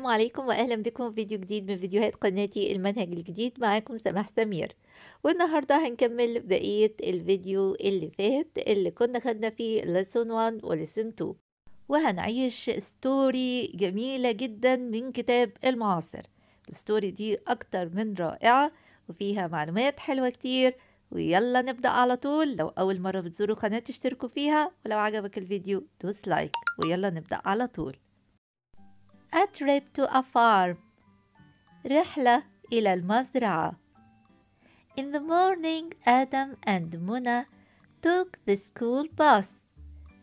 السلام عليكم وأهلا بكم في فيديو جديد من فيديوهات قناتي المنهج الجديد. معاكم سماح سمير. والنهاردة هنكمل بقية الفيديو اللي فات اللي كنا خدنا فيه lesson 1 و lesson 2 وهنعيش story جميلة جدا من كتاب المعاصر. ال story دي أكتر من رائعة وفيها معلومات حلوة كتير. ويلا نبدأ على طول. لو أول مرة بتزوروا قناة تشتركوا فيها ولو عجبك الفيديو دوس like ويلا نبدأ على طول. A trip to a farm رحلة إلى المزرعة In the morning Adam and Mona took the school bus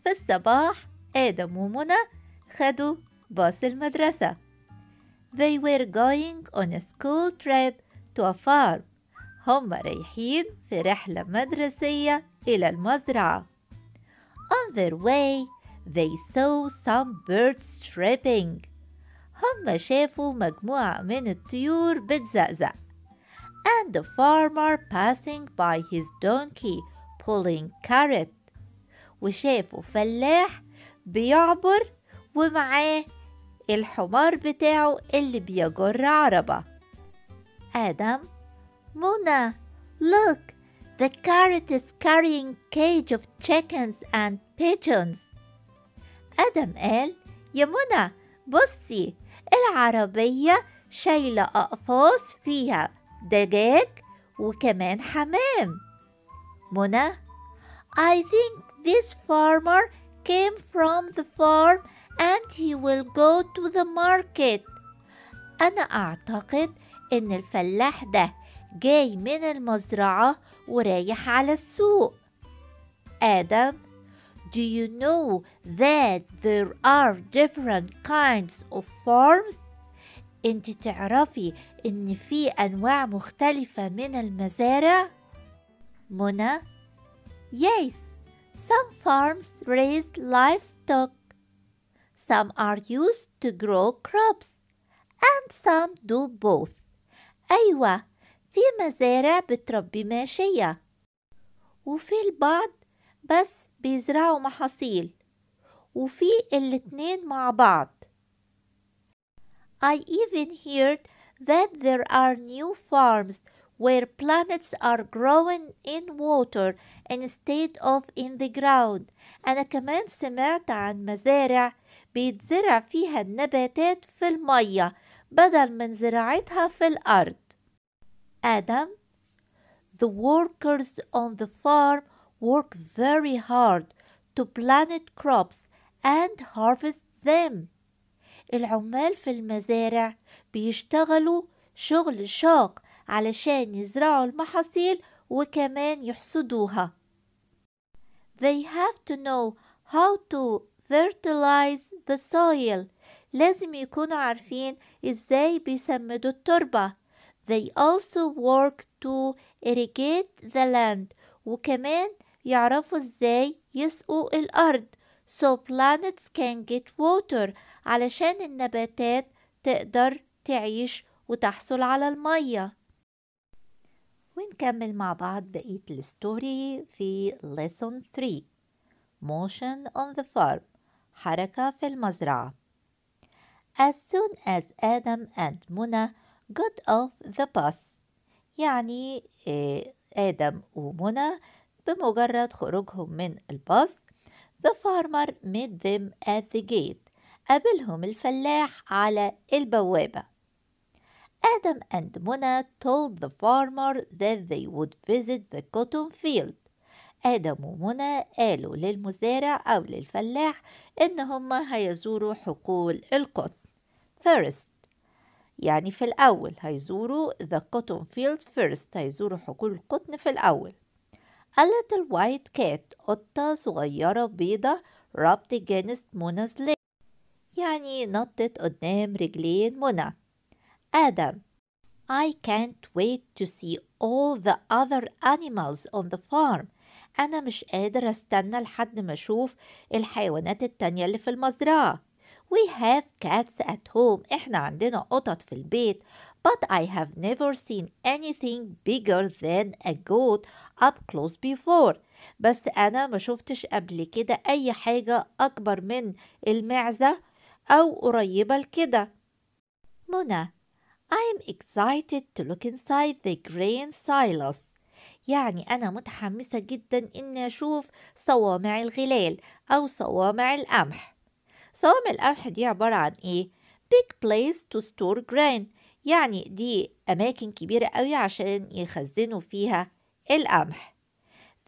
في الصباح آدم ومنى خدوا باص المدرسة They were going on a school trip to a farm هم رايحين في رحلة مدرسية إلى المزرعة On their way they saw some birds chirping هم شافوا مجموعة من الطيور بتزقزق. And a farmer passing by his donkey pulling carrot. وشافوا فلاح بيعبر ومعاه الحمار بتاعه اللي بيجر عربة. آدم منى look the carrot is carrying cage of chickens and pigeons. آدم قال يا منى بصي العربية شايلة أقفاص فيها دجاج وكمان حمام. منى I think this farmer came from the farm and he will go to the market. أنا أعتقد إن الفلاح ده جاي من المزرعة ورايح على السوق. آدم Do you know that there are different kinds of farms? انت تعرفي ان في انواع مختلفة من المزارع؟ منى Yes, some farms raise livestock. Some are used to grow crops and some do both. أيوة في مزارع بتربي ماشية وفي البعض بس بيزرعوا محاصيل وفي الاتنين مع بعض I even heard that there are new farms where plants are growing in water instead of in the ground أنا كمان سمعت عن مزارع بيتزرع فيها النباتات في المية بدل من زراعتها في الأرض آدم The workers on the farm work very hard to plant crops and harvest them العمال في المزارع بيشتغلوا شغل شاق علشان يزرعوا المحاصيل وكمان يحصدوها They have to know how to fertilize the soil لازم يكونوا عارفين ازاي بيسمدوا التربة They also work to irrigate the land وكمان يعرفوا إزاي يسقوا الأرض. So plants can get water علشان النباتات تقدر تعيش وتحصل على المية. ونكمل مع بعض بقية الستوري في lesson 3 motion on the farm. حركة في المزرعة. As soon as Adam and Mona got off the bus. يعني آدم ومنى بمجرد خروجهم من الباص The farmer met them at the gate قابلهم الفلاح على البوابة. Adam and Mona told the farmer that they would visit the cotton field. آدم ومنى قالوا للمزارع أو للفلاح إن هما هيزوروا حقول القطن. First يعني في الأول هيزوروا the cotton field. First هيزوروا حقول القطن في الأول. Little white cat قطة صغيرة بيضة rubbed against Mona's leg. يعني نطت قدام رجلين منى آدم I can't wait to see all the other animals on the farm. أنا مش قادر أستنى لحد ما أشوف الحيوانات التانية اللي في المزرعة. We have cats at home. إحنا عندنا قطط في البيت. But I have never seen anything bigger than a goat up close before. بس أنا ما شفتش قبل كده أي حاجة أكبر من المعزة أو قريبة لكده. منى I'm excited to look inside the grain silos. يعني أنا متحمسة جدا إني أشوف صوامع الغلال أو صوامع القمح. صوامع القمح دي عبارة عن إيه؟ big place to store grain. يعني دي أماكن كبيرة قوي عشان يخزنوا فيها القمح.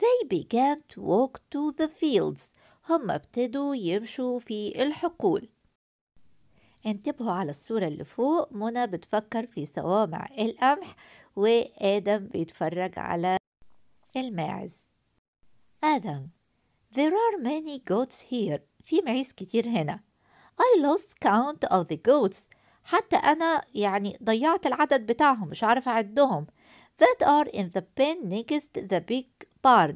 They began to walk to the fields. هم ابتدوا يمشوا في الحقول. انتبهوا على الصورة اللي فوق. منى بتفكر في صوامع القمح وآدم بيتفرج على الماعز. آدم. There are many goats here. في معيز كتير هنا. I lost count of the goats. حتى أنا يعني ضيعت العدد بتاعهم مش عارفة أعدهم. That are in the pen next the big barn.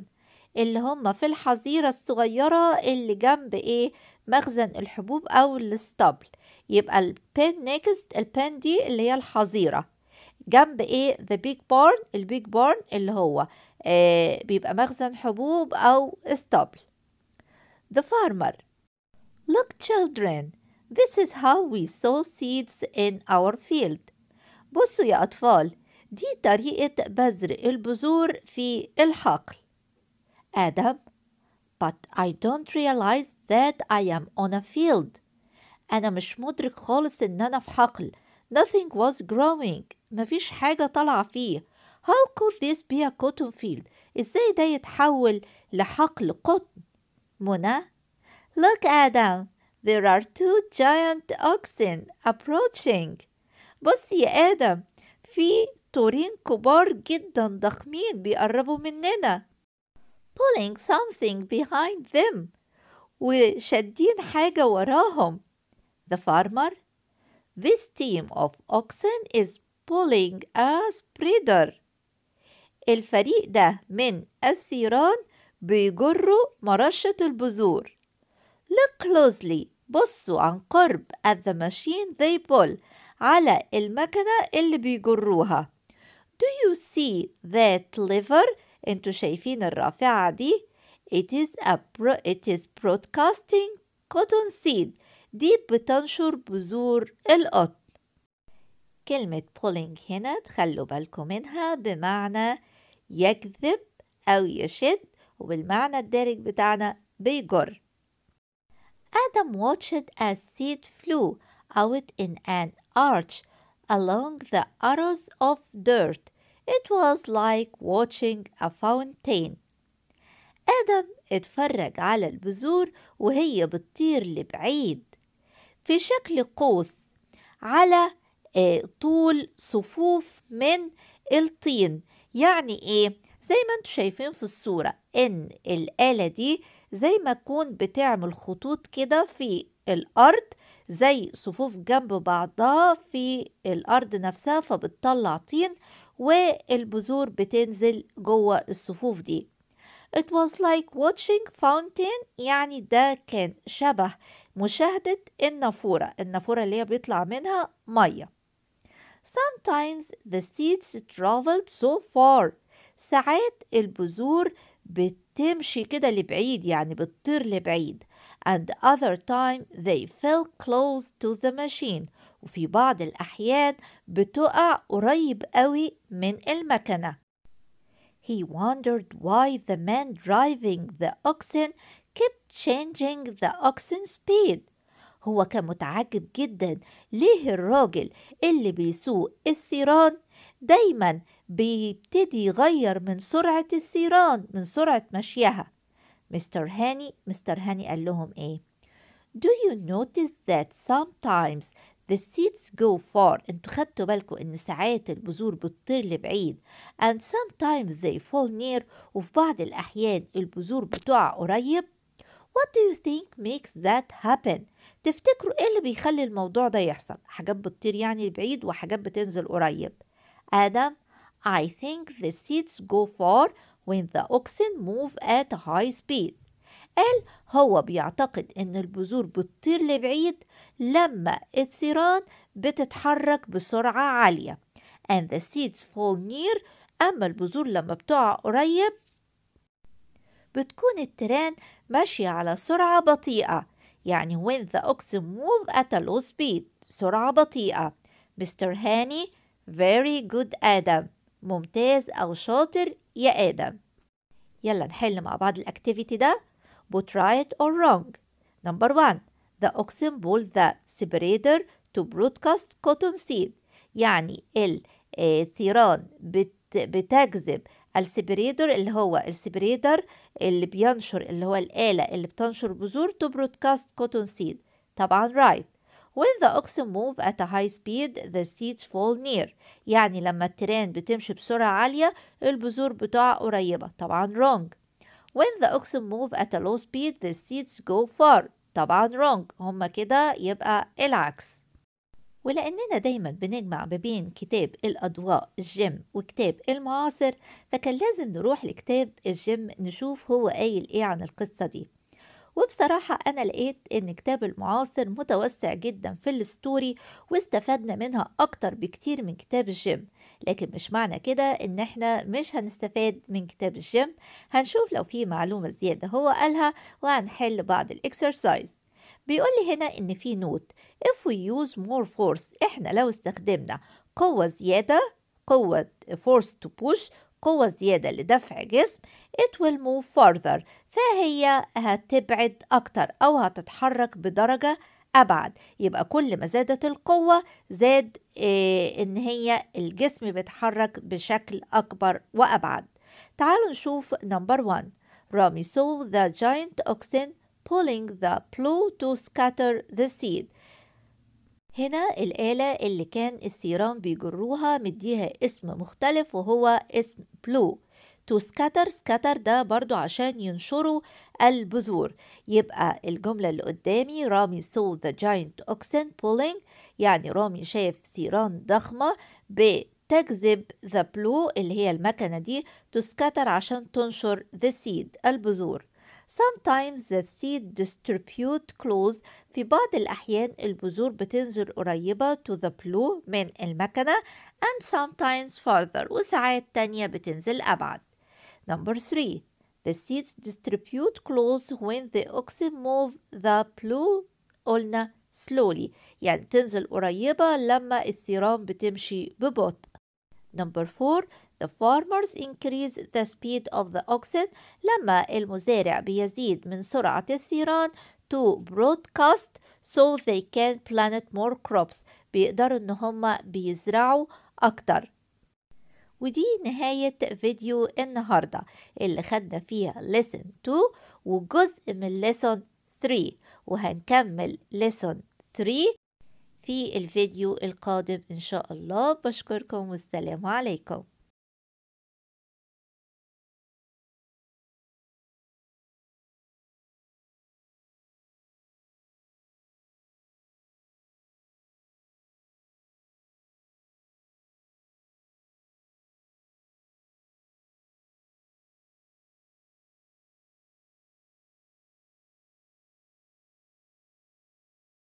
اللي هم في الحظيرة الصغيرة اللي جنب إيه مخزن الحبوب أو ال stable يبقى ال pen next ال pen دي اللي هي الحظيرة. جنب إيه the big barn ال big barn اللي هو. بيبقى مخزن حبوب أو stable the farmer look children this is how we sow seeds in our field بصوا يا أطفال دي طريقة بذر البذور في الحقل آدم but I don't realize that I am on a field أنا مش مدرك خالص إن أنا في حقل nothing was growing مفيش حاجة طالعة فيه how could this be a cotton field إزاي ده يتحول لحقل قطن منى look Adam there are two giant oxen approaching بص يا آدم في طورين كبار جدا ضخمين بيقربوا مننا pulling something behind them وشادين حاجة وراهم the farmer this team of oxen is pulling a spreader الفريق ده من الثيران بيجروا مرشة البذور. look closely بصوا عن قرب at the machine they pull على المكنة اللي بيجروها. Do you see that lever أنتوا شايفين الرافعة دي؟ It is, a pro it is broadcasting cotton seed. دي بتنشر بذور القطن. كلمة pulling هنا تخلوا بالكم منها بمعنى يجذب أو يشد وبالمعنى الدارج بتاعنا بيجر Adam watched as seed flew out in an arch along the arrows of dirt. It was like watching a fountain. آدم اتفرج على البذور وهي بتطير لبعيد في شكل قوس على طول صفوف من الطين يعني إيه؟ زي ما أنتم شايفين في الصورة إن الآلة دي زي ما تكون بتعمل خطوط كده في الأرض زي صفوف جنب بعضها في الأرض نفسها فبتطلع طين والبذور بتنزل جوه الصفوف دي. It was like watching fountain يعني ده كان شبه مشاهدة النافورة. النافورة اللي هي بيطلع منها مية. Sometimes the seeds traveled so far ساعات البذور بتمشي كده لبعيد يعني بتطير لبعيد and other time they fell close to the machine وفي بعض الأحيان بتقع قريب قوي من المكنة He wondered why the man driving the oxen kept changing the oxen speed هو كان متعجب جدا. ليه الراجل اللي بيسوق الثيران دايما بيبتدي يغير من سرعة الثيران من سرعة مشيها؟ مستر هاني مستر هاني قال لهم إيه؟ Do you notice that sometimes the seeds go far? أنتوا خدتوا بالكم إن ساعات البذور بتطير لبعيد. And sometimes they fall near. وفي بعض الأحيان البذور بتقع قريب. What do you think makes that happen؟ تفتكروا إيه اللي بيخلي الموضوع ده يحصل؟ حاجات بتطير يعني لبعيد وحاجات بتنزل قريب. آدم I think the seeds go far when the oxen move at high speed. قال هو بيعتقد إن البذور بتطير لبعيد لما الثيران بتتحرك بسرعة عالية and the seeds fall near أما البذور لما بتقع قريب بتكون التيران ماشية على سرعة بطيئة. يعني when the oxen move at a low speed سرعة بطيئة. Mr. هاني very good آدم ممتاز أو شاطر يا آدم. يلا نحل مع بعض ال activity ده. Put right or wrong. Number one the oxen pulled the separator to broadcast cotton seed. يعني الثيران بت بتجذب ال spreader اللي هو ال spreader اللي بينشر اللي هو الآلة اللي بتنشر بذور to broadcast cotton seed طبعا right When the oxen move at a high speed, the seeds fall near. يعني لما التيران بتمشي بسرعة عالية البذور بتقع قريبة. طبعا wrong. When the oxen move at a low speed, the seeds go far. طبعا wrong. هما كده يبقى العكس. ولأننا دايما بنجمع ما بين كتاب الأضواء ال Gem وكتاب المعاصر فكان لازم نروح لكتاب ال Gem نشوف هو قايل إيه عن القصة دي. وبصراحة أنا لقيت إن كتاب المعاصر متوسع جدا في الستوري واستفدنا منها أكتر بكتير من كتاب ال Gem. لكن مش معنى كده إن إحنا مش هنستفاد من كتاب ال Gem. هنشوف لو في معلومة زيادة هو قالها وهنحل بعض ال exercise بيقول لي هنا إن في note. If we use more force إحنا لو استخدمنا قوة زيادة قوة force to push قوة زيادة لدفع جسم it will move further فهي هتبعد أكتر أو هتتحرك بدرجة أبعد. يبقى كل ما زادت القوة زاد إيه إن هي الجسم بيتحرك بشكل أكبر وأبعد. تعالوا نشوف number 1 رامي saw the giant oxen pulling the plow to scatter the seed. هنا الآلة اللي كان الثيران بيجروها مديها اسم مختلف وهو اسم plow to scatter scatter ده برضو عشان ينشروا البذور. يبقى الجملة اللي قدامي رامي saw the giant oxen pulling يعني رامي شاف ثيران ضخمة بتجذب the blue اللي هي المكنة دي to scatter عشان تنشر the seed البذور. Sometimes the seed distribute close في بعض الأحيان البذور بتنزل قريبة to the blue من المكنة and sometimes farther وساعات تانية بتنزل أبعد. Number 3 The seeds distribute close when the oxen move the blue قلنا slowly يعني بتنزل قريبة لما الثيران بتمشي ببطء. Number 4 The farmers increase the speed of the oxen لما المزارع بيزيد من سرعة الثيران to broadcast so they can plant more crops. بيقدروا إن هم بيزرعوا أكتر. ودي نهاية فيديو النهاردة اللي خدنا فيها lesson 2 وجزء من lesson 3 وهنكمل lesson 3 في الفيديو القادم إن شاء الله. بشكركم والسلام عليكم.